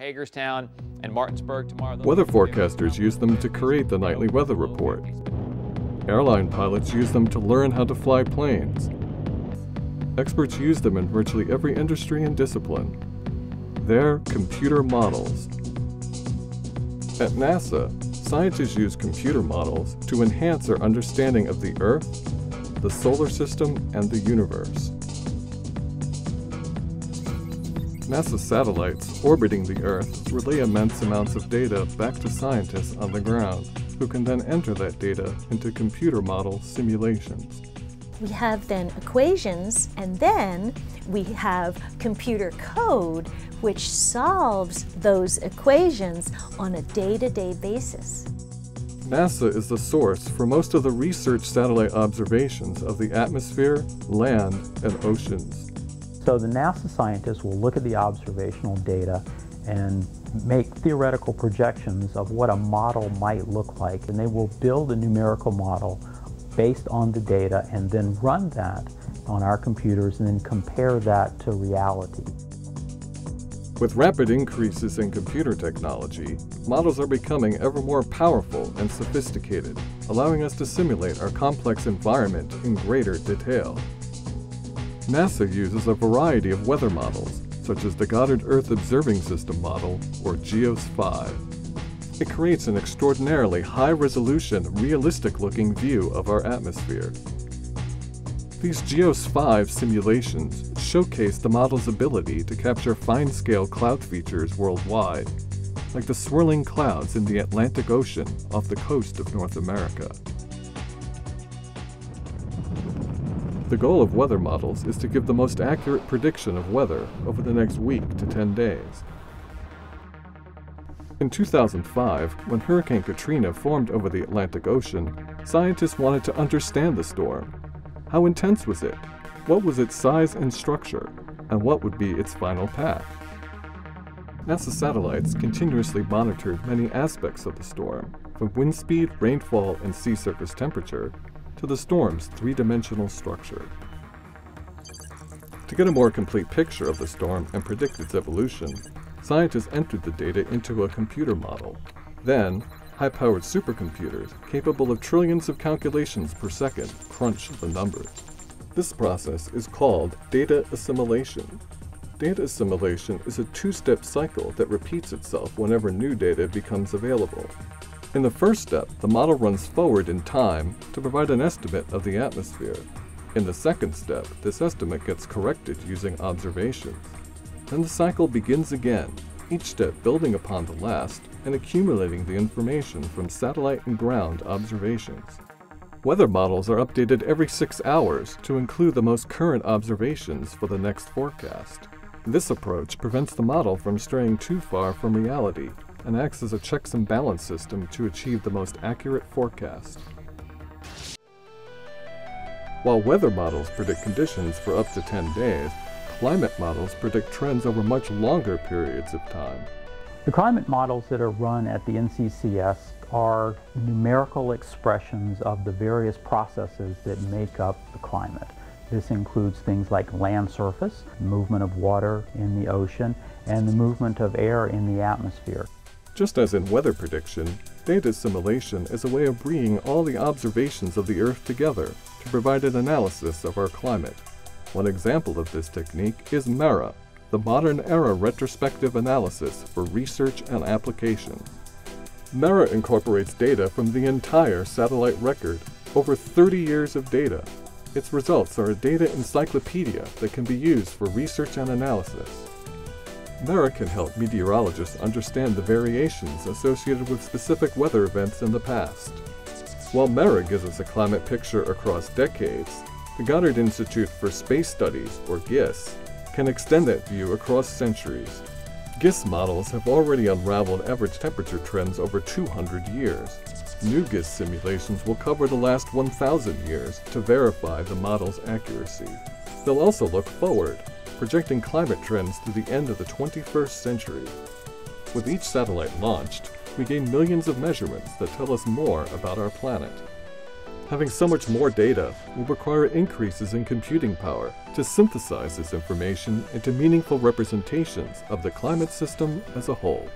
Hagerstown and Martinsburg tomorrow. Weather forecasters use them to create the nightly weather report. Airline pilots use them to learn how to fly planes. Experts use them in virtually every industry and discipline. They're computer models. At NASA, scientists use computer models to enhance our understanding of the Earth, the solar system, and the universe. NASA satellites orbiting the Earth relay immense amounts of data back to scientists on the ground, who can then enter that data into computer model simulations. We have then equations, and then we have computer code which solves those equations on a day-to-day basis. NASA is the source for most of the research satellite observations of the atmosphere, land, and oceans. So the NASA scientists will look at the observational data and make theoretical projections of what a model might look like, and they will build a numerical model based on the data and then run that on our computers and then compare that to reality. With rapid increases in computer technology, models are becoming ever more powerful and sophisticated, allowing us to simulate our complex environment in greater detail. NASA uses a variety of weather models, such as the Goddard Earth Observing System model, or GEOS-5. It creates an extraordinarily high-resolution, realistic-looking view of our atmosphere. These GEOS-5 simulations showcase the model's ability to capture fine-scale cloud features worldwide, like the swirling clouds in the Atlantic Ocean off the coast of North America. The goal of weather models is to give the most accurate prediction of weather over the next week to 10 days. In 2005, when Hurricane Katrina formed over the Atlantic Ocean, scientists wanted to understand the storm how intense was it? What was its size and structure? And what would be its final path? NASA satellites continuously monitored many aspects of the storm, from wind speed, rainfall, and sea surface temperature, to the storm's three-dimensional structure. To get a more complete picture of the storm and predict its evolution, scientists entered the data into a computer model. Then, high-powered supercomputers capable of trillions of calculations per second crunch the numbers. This process is called data assimilation. Data assimilation is a two-step cycle that repeats itself whenever new data becomes available. In the first step, the model runs forward in time to provide an estimate of the atmosphere. In the second step, this estimate gets corrected using observations. Then the cycle begins again, each step building upon the last and accumulating the information from satellite and ground observations. Weather models are updated every six hours to include the most current observations for the next forecast. This approach prevents the model from straying too far from reality and acts as a checks and balance system to achieve the most accurate forecast. While weather models predict conditions for up to 10 days, climate models predict trends over much longer periods of time. The climate models that are run at the NCCS are numerical expressions of the various processes that make up the climate. This includes things like land surface, movement of water in the ocean, and the movement of air in the atmosphere. Just as in weather prediction, data assimilation is a way of bringing all the observations of the Earth together to provide an analysis of our climate. One example of this technique is MERRA, the Modern Era Retrospective Analysis for Research and Application. MERRA incorporates data from the entire satellite record, over 30 years of data. Its results are a data encyclopedia that can be used for research and analysis. MERRA can help meteorologists understand the variations associated with specific weather events in the past. While MERRA gives us a climate picture across decades, the Goddard Institute for Space Studies, or GISS, can extend that view across centuries. GISS models have already unraveled average temperature trends over 200 years. New GISS simulations will cover the last 1,000 years to verify the model's accuracy. They'll also look forward, projecting climate trends to the end of the 21st century. With each satellite launched, we gain millions of measurements that tell us more about our planet. Having so much more data will require increases in computing power to synthesize this information into meaningful representations of the climate system as a whole.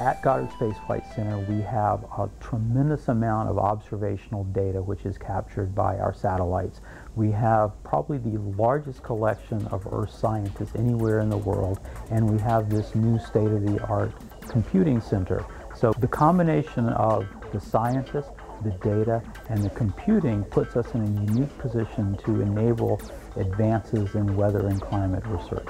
At Goddard Space Flight Center, we have a tremendous amount of observational data which is captured by our satellites. We have probably the largest collection of Earth scientists anywhere in the world, and we have this new state-of-the-art computing center. So the combination of the scientists, the data, and the computing puts us in a unique position to enable advances in weather and climate research.